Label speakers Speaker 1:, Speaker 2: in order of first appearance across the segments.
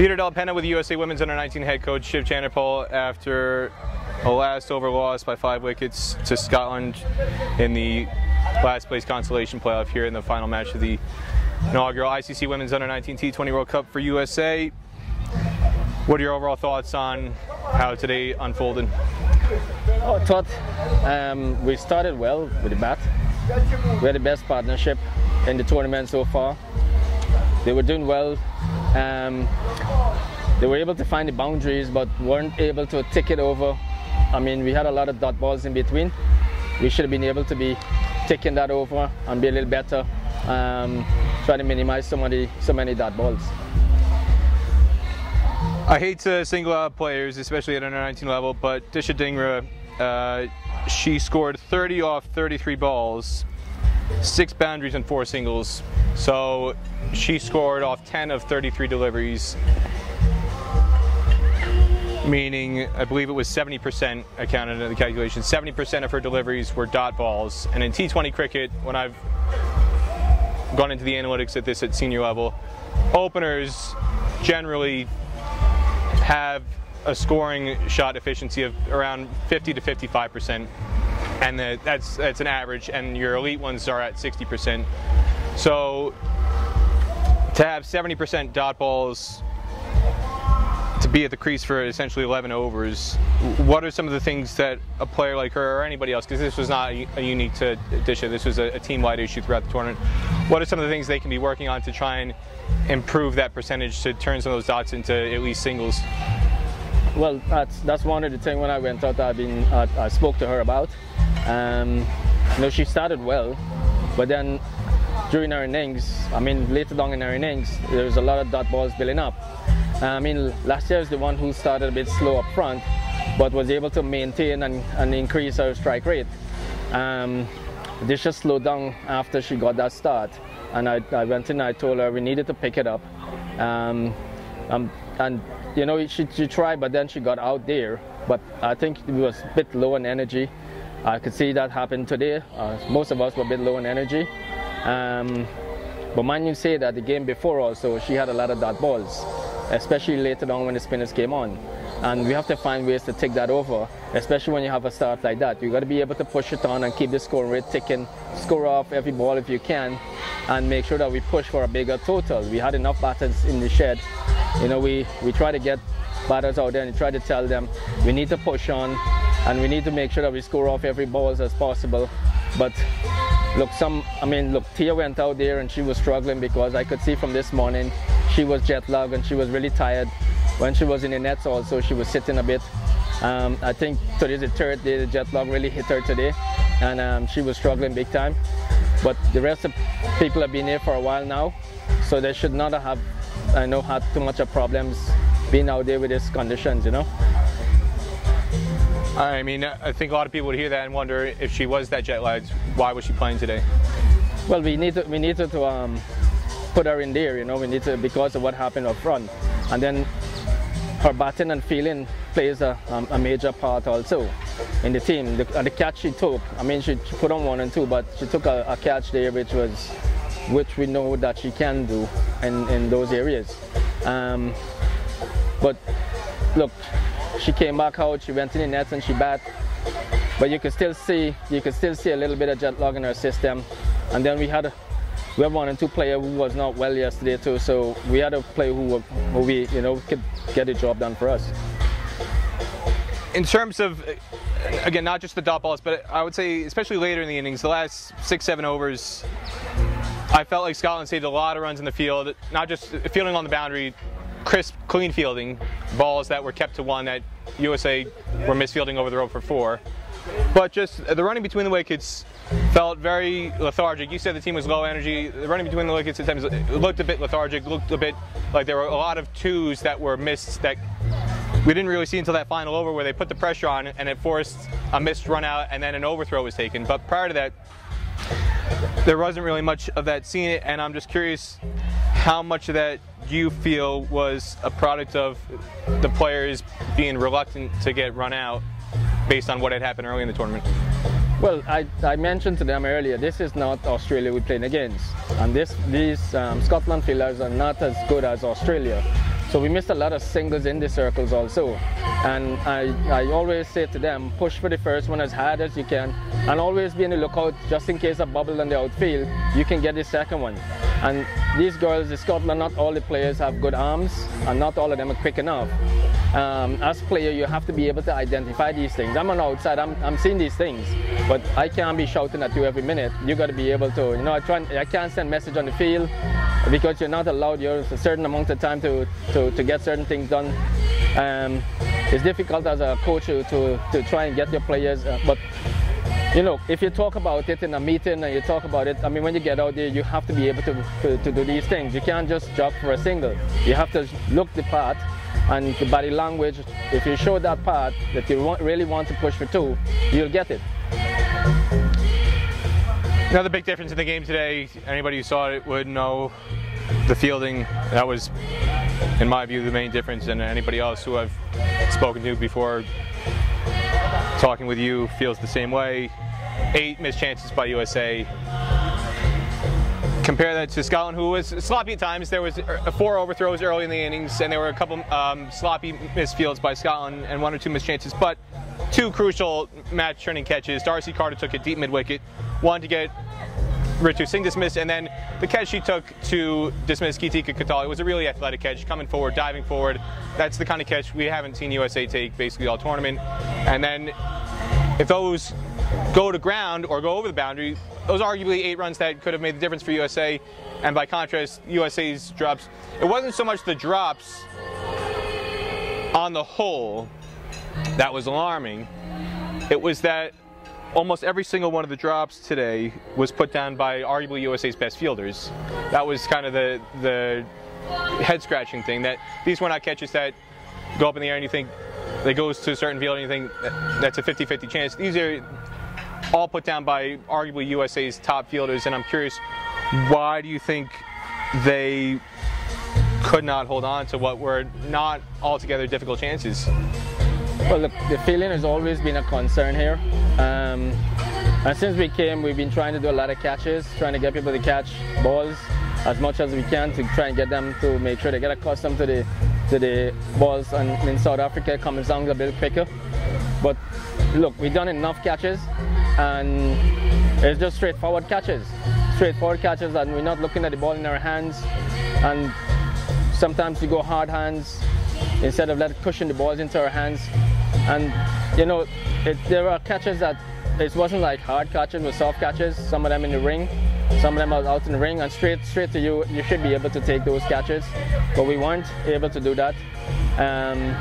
Speaker 1: Peter Della Penna with USA Women's Under 19 head coach Shiv Chanderpaul after a last over loss by five wickets to Scotland in the last place consolation playoff here in the final match of the inaugural ICC Women's Under 19 T20 World Cup for USA. What are your overall thoughts on how today unfolded?
Speaker 2: Oh, I thought um, we started well with the bat. We had the best partnership in the tournament so far. They were doing well. Um, they were able to find the boundaries, but weren't able to tick it over. I mean, we had a lot of dot balls in between. We should have been able to be taking that over and be a little better. Um, try to minimize so many, so many dot balls.
Speaker 1: I hate to single out players, especially at under 19 level, but Disha Dhingra, uh, she scored 30 off 33 balls, six boundaries and four singles. So she scored off 10 of 33 deliveries, meaning I believe it was 70%, I counted in the calculation, 70% of her deliveries were dot balls. And in T20 cricket, when I've gone into the analytics at this at senior level, openers generally have a scoring shot efficiency of around 50 to 55 percent, and the, that's that's an average. And your elite ones are at 60 percent. So to have 70 percent dot balls to be at the crease for essentially 11 overs, what are some of the things that a player like her or anybody else, because this was not a unique to Disha, this was a, team-wide issue throughout the tournament, what are some of the things they can be working on to try and improve that percentage to turn some of those dots into at least singles?
Speaker 2: Well, that's that's one of the things when I went out, I've been uh, I spoke to her about. Um, you know, she started well, but then during her innings, I mean, later on in her innings, there was a lot of dot balls building up. I mean, last year was the one who started a bit slow up front, but was able to maintain and, and increase her strike rate. Um, this just slowed down after she got that start and I, I went in and I told her we needed to pick it up. Um, um, and you know, she, she tried, but then she got out there. But I think it was a bit low in energy. I could see that happen today. Uh, most of us were a bit low in energy. Um, but mind said that the game before also, she had a lot of dot balls, especially later on when the spinners came on. And we have to find ways to take that over, especially when you have a start like that. You got to be able to push it on and keep the score rate ticking, score off every ball if you can, and make sure that we push for a bigger total. We had enough batters in the shed. You know, we, we try to get batters out there and try to tell them we need to push on and we need to make sure that we score off every balls as possible. But look, some, I mean, look, Tia went out there and she was struggling because I could see from this morning she was jet lagged and she was really tired. When she was in the nets also, she was sitting a bit. Um, I think today's the third day the jet lag really hit her today and um, she was struggling big time. But the rest of people have been here for a while now, so they should not have, I know, had too much of problems being out there with these conditions, you know.
Speaker 1: I mean, I think a lot of people would hear that and wonder if she was that jet lagged, why was she playing today?
Speaker 2: Well, we need to, we need to, um, put her in there, you know, we need to, because of what happened up front. And then her batting and feeling plays a, um, a major part also in the team. The, the, catch she took, I mean, she, she, put on one and two, but she took a, a, catch there which was, which we know that she can do in, in those areas. Um, but look, she came back out, she went in the nets and she bat. But you could still see, you could still see a little bit of jet lag in her system. And then we had we had one and two player who was not well yesterday too. So we had a player who, who we, you know, could get the job done for us.
Speaker 1: In terms of, uh, again, not just the dot balls, but I would say, especially later in the innings, the last six, seven overs, I felt like Scotland saved a lot of runs in the field, not just uh, fielding on the boundary, crisp, clean fielding, balls that were kept to one that USA were misfielding over the rope for four. But just uh, the running between the wickets felt very lethargic. You said the team was low energy. The running between the wickets at times uh, looked a bit lethargic, looked a bit like there were a lot of twos that were missed that we didn't really see until that final over where they put the pressure on and it forced a missed run out and then an overthrow was taken. But prior to that, there wasn't really much of that seen and I'm just curious how much of that you feel was a product of the players being reluctant to get run out based on what had happened early in the tournament?
Speaker 2: Well, I, I mentioned to them earlier, this is not Australia we're playing against. And this, these um, Scotland fielders are not as good as Australia. So we missed a lot of singles in the circles also. And I, I always say to them, push for the first one as hard as you can and always be on the lookout just in case a bubble on the outfield, you can get the second one. And these girls in Scotland, not all the players have good arms and not all of them are quick enough. Um, as player, you have to be able to identify these things. I'm on the outside, I'm, I'm seeing these things, but I can't be shouting at you every minute. You got to be able to, you know, I, try, I can't send message on the field because you're not allowed. You're a certain amount of time to, to, to get certain things done. Um, it's difficult as a coach to, to, to try and get your players, uh, but you know, if you talk about it in a meeting and you talk about it, I mean, when you get out there, you have to be able to, to, to do these things. You can't just jog for a single. You have to look the part and the body language. If you show that part that you want, really want to push for two, you'll get it.
Speaker 1: Another big difference in the game today, anybody who saw it would know the fielding. That was, in my view, the main difference. And anybody else who I've spoken to before talking with you feels the same way. Eight missed chances by USA. Compare that to Scotland, who was sloppy at times. There was four overthrows early in the innings, and there were a couple um, sloppy missed fields by Scotland, and one or two missed chances. But two crucial match-turning catches. Darcy Carter took a deep mid-wicket, one to get Ritu Singh dismissed, and then the catch she took to dismiss Geetika Kodali. It was a really athletic catch, coming forward, diving forward. That's the kind of catch we haven't seen USA take basically all tournament. And then if those go to ground or go over the boundary, those arguably eight runs that could have made the difference for USA. And by contrast, USA's drops, it wasn't so much the drops on the whole that was alarming. It was that almost every single one of the drops today was put down by arguably USA's best fielders. That was kind of the the head scratching thing that these were not catches that go up in the air and you think they goes to a certain field and you think that's a 50-50 chance. These are all put down by arguably USA's top fielders and I'm curious why do you think they could not hold on to what were not altogether difficult chances?
Speaker 2: Well, the, the feeling has always been a concern here. Um, and since we came, we've been trying to do a lot of catches, trying to get people to catch balls as much as we can to try and get them to make sure they get accustomed to the to the balls. And in South Africa, coming down a bit quicker. But look, we've done enough catches, and it's just straightforward catches, straightforward catches, and we're not looking at the ball in our hands. And sometimes we go hard hands instead of let pushing the balls into our hands. And you know, it, there are catches that it wasn't like hard catches, but soft catches. Some of them in the ring, some of them are out in the ring, and straight straight to you. You should be able to take those catches, but we weren't able to do that. Um,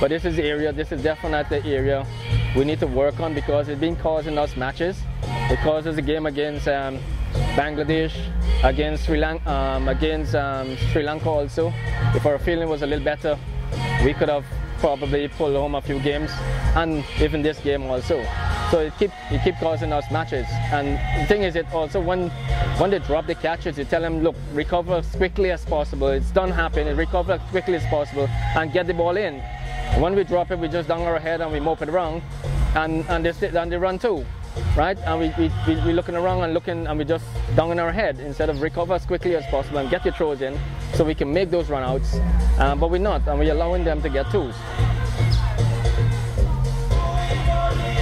Speaker 2: but this is the area. This is definitely the area we need to work on because it's been causing us matches. It causes a game against um, Bangladesh, against Sri Lanka, um, against um, Sri Lanka also. If our feeling was a little better, we could have probably pull home a few games, and even this game also. So it keep it keep causing us matches. And the thing is, it also when when they drop the catches, you tell them, look, recover as quickly as possible. It's done happening. Recover as quickly as possible and get the ball in. When we drop it, we just down our head and we mope it around, and and they and they run too right? And we, we, we, we're looking around and looking and we just down our head instead of recover as quickly as possible and get your throws in so we can make those runouts. Um, but we're not, and we're allowing them to get twos.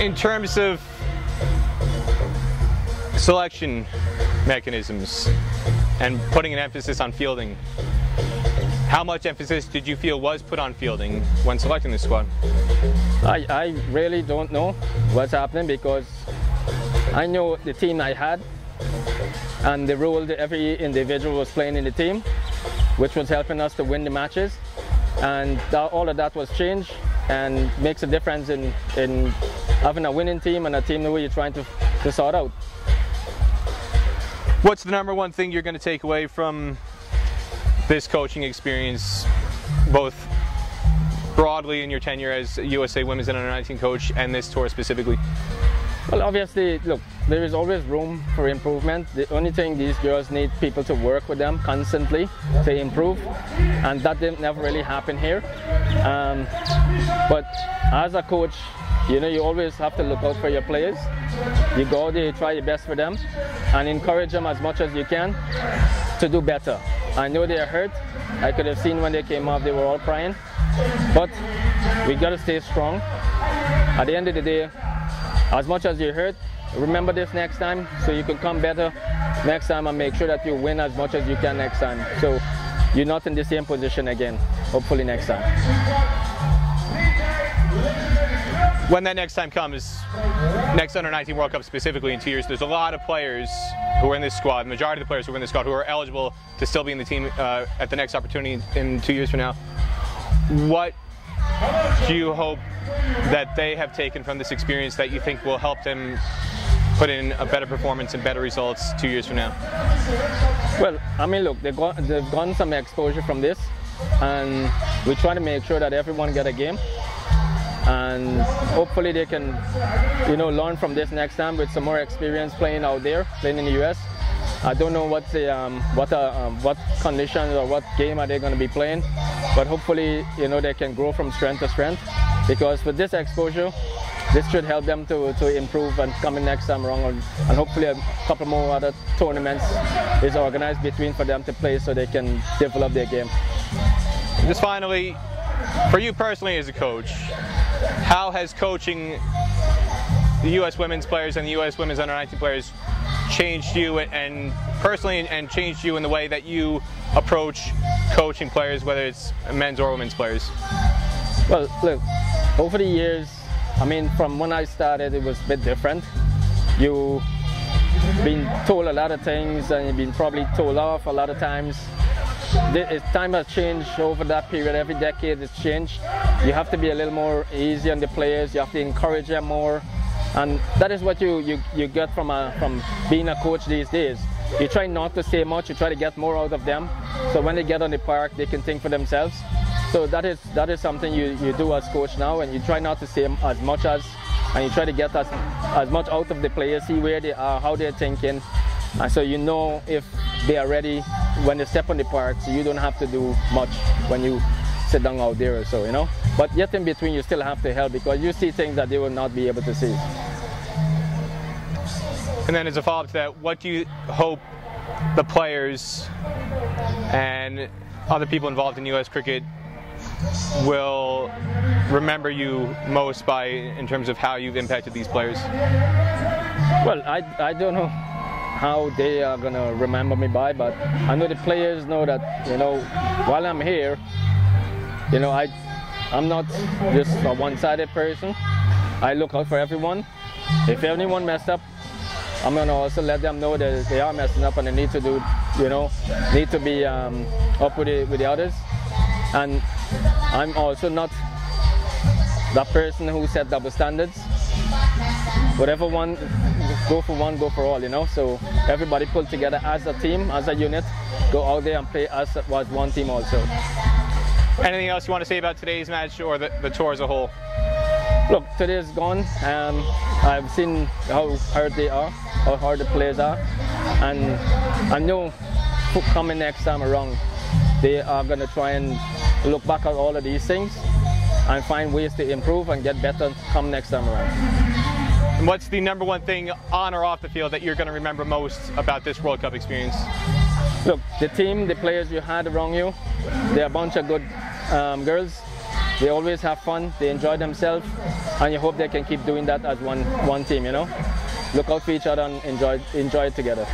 Speaker 1: In terms of selection mechanisms and putting an emphasis on fielding, how much emphasis did you feel was put on fielding when selecting the squad?
Speaker 2: I, I really don't know what's happening because I know the team I had and the role that every individual was playing in the team, which was helping us to win the matches. And that, all of that was changed and makes a difference in, in having a winning team and a team that you're trying to, to sort out.
Speaker 1: What's the number one thing you're going to take away from this coaching experience, both broadly in your tenure as USA Women's Under 19 coach and this tour specifically?
Speaker 2: Well, obviously, look, there is always room for improvement. The only thing these girls need people to work with them constantly to improve, and that didn't never really happen here. Um, but as a coach, you know, you always have to look out for your players. You go there, you try your best for them, and encourage them as much as you can. to do better. I know they're hurt. I could have seen when they came off, they were all crying. But we got to stay strong. At the end of the day, as much as you're hurt, remember this next time so you can come better next time and make sure that you win as much as you can next time. So you're not in the same position again, hopefully next time.
Speaker 1: When that next time comes, next Under 19 World Cup specifically in two years, there's a lot of players who are in this squad, the majority of the players who are in this squad who are eligible to still be in the team uh, at the next opportunity in two years from now. What do you hope that they have taken from this experience that you think will help them put in a better performance and better results two years from now?
Speaker 2: Well, I mean, look, they've, got, they've gotten some exposure from this, and we try to make sure that everyone get a game, and hopefully they can, you know, learn from this next time with some more experience playing out there, playing in the U.S. I don't know what the um, what uh, um, what conditions or what game are they going to be playing, but hopefully, you know, they can grow from strength to strength, because with this exposure, this should help them to, to improve and coming next time around and, and hopefully a couple more other tournaments is organized between for them to play so they can develop their game.
Speaker 1: Just finally, for you personally as a coach, how has coaching the U.S. women's players and the U.S. women's under 19 players changed you and personally and changed you in the way that you approach coaching players, whether it's men's or women's players?
Speaker 2: Well, look, over the years, I mean, from when I started, it was a bit different. You've been told a lot of things and you've been probably told off a lot of times. The time has changed over that period. Every decade it's changed. You have to be a little more easy on the players. You have to encourage them more. And that is what you, you, you get from, a, from being a coach these days. You try not to say much, you try to get more out of them. So when they get on the park, they can think for themselves. So that is that is something you, you do as coach now, and you try not to say as much as, and you try to get as as much out of the players, see where they are, how they're thinking, and so you know if they are ready when they step on the park. So you don't have to do much when you sit down out there or so, you know. But yet in between, you still have to help because you see things that they will not be able to see.
Speaker 1: And then as a follow-up to that, what do you hope the players and other people involved in U.S. cricket will remember you most by in terms of how you've impacted these players?
Speaker 2: Well, I, I don't know how they are gonna remember me by, but I know the players know that you know while I'm here, you know I I'm not just a one-sided person. I look out for everyone. If anyone messed up, I'm gonna also let them know that they are messing up and they need to do, you know, need to be um, up with the, with the others. And I'm also not that person who set double standards. Whatever one, go for one, go for all, you know. So everybody pull together as a team, as a unit, go out there and play as, as one team also.
Speaker 1: Anything else you want to say about today's match or the, the tour as a whole?
Speaker 2: Look, today's gone. Um, I've seen how hard they are, how hard the players are, and I know coming next time around, they are going to try and look back at all of these things and find ways to improve and get better come next time around.
Speaker 1: And what's the number one thing on or off the field that you're going to remember most about this World Cup experience?
Speaker 2: Look, the team, the players you had around you, they're a bunch of good um, girls. They always have fun, they enjoy themselves, and you hope they can keep doing that as one, one team, you know? Look out for each other and enjoy, enjoy it together.